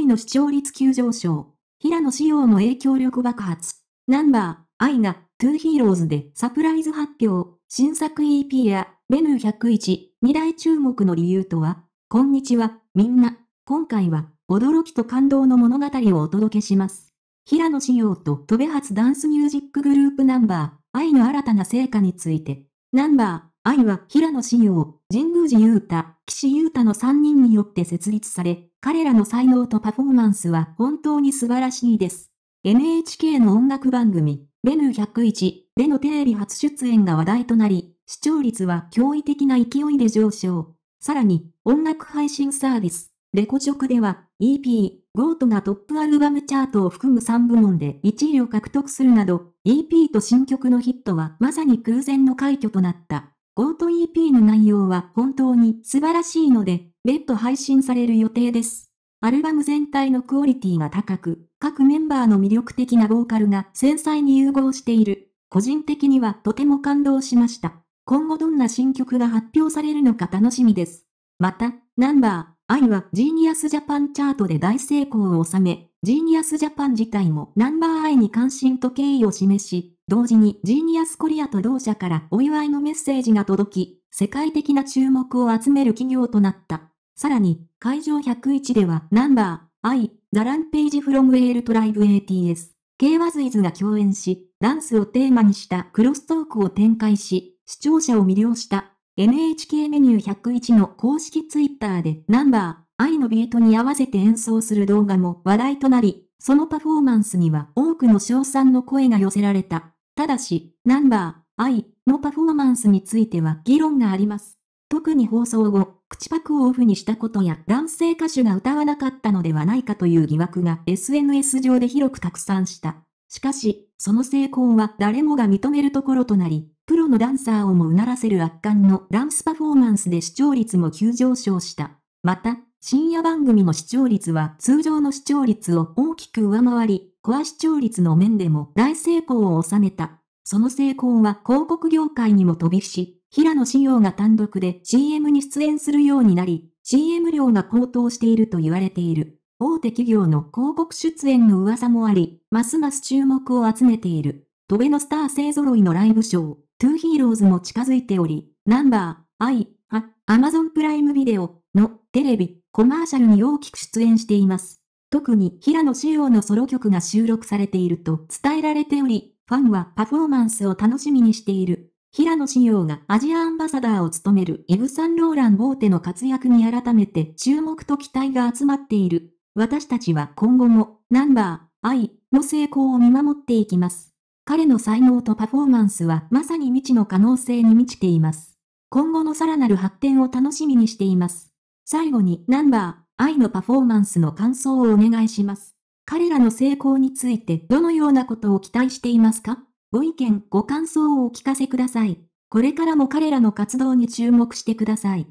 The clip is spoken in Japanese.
位の視聴率急上昇。平野仕様の影響力爆発。ナンバー、愛が、トゥーヒーローズでサプライズ発表。新作 EP や、メヌー101、二大注目の理由とは？こんにちは、みんな。今回は、驚きと感動の物語をお届けします。平野紫耀と戸部発ダンスミュージックグループナンバー、愛の新たな成果について。ナンバー、愛は平野紫耀、神宮寺勇太、岸優太の3人によって設立され、彼らの才能とパフォーマンスは本当に素晴らしいです。NHK の音楽番組、 Venue101でのテレビ初出演が話題となり、視聴率は驚異的な勢いで上昇。さらに、音楽配信サービス、レコチョクでは EP、ゴートがトップアルバムチャートを含む3部門で1位を獲得するなど、EP と新曲のヒットはまさに空前の快挙となった。 GOAT EP の内容は本当に素晴らしいので、別途配信される予定です。アルバム全体のクオリティが高く、各メンバーの魅力的なボーカルが繊細に融合している。個人的にはとても感動しました。今後どんな新曲が発表されるのか楽しみです。また、 Number_i は Genius Japan チャートで大成功を収め、 Genius Japan 自体も Number_i に関心と敬意を示し、同時に Genius Korea と同社からお祝いのメッセージが届き、世界的な注目を集める企業となった。さらに、会場101ではナンバー、愛、ザランページフロムウェールトライブ ATS、K ワズイズが共演し、ダンスをテーマにしたクロストークを展開し、視聴者を魅了した NHK メニュー101の公式ツイッターでナンバー、愛のビートに合わせて演奏する動画も話題となり、そのパフォーマンスには多くの賞賛の声が寄せられた。ただし、ナンバー、愛のパフォーマンスについては議論があります。特に放送後、口パクをオフにしたことや男性歌手が歌わなかったのではないかという疑惑が SNS 上で広く拡散した。しかし、その成功は誰もが認めるところとなり、プロのダンサーをもうならせる圧巻のダンスパフォーマンスで視聴率も急上昇した。また、深夜番組の視聴率は通常の視聴率を大きく上回り、コア視聴率の面でも大成功を収めた。その成功は広告業界にも飛び火し、平野志陽が単独で CM に出演するようになり、CM 料が高騰していると言われている。大手企業の広告出演の噂もあり、ますます注目を集めている。トベのスター勢揃いのライブショー、トゥーヒーローズも近づいており、ナンバー、アイ、アマゾンプライムビデオのテレビ、コマーシャルに大きく出演しています。特に平野志陽のソロ曲が収録されていると伝えられており、ファンはパフォーマンスを楽しみにしている。平野志陽がアジアアンバサダーを務めるイブ・サンローラン・ボーテの活躍に改めて注目と期待が集まっている。私たちは今後も、ナンバー、愛の成功を見守っていきます。彼の才能とパフォーマンスはまさに未知の可能性に満ちています。今後のさらなる発展を楽しみにしています。最後にナンバー、愛のパフォーマンスの感想をお願いします。彼らの成功についてどのようなことを期待していますか？ご意見、ご感想をお聞かせください。これからも彼らの活動に注目してください。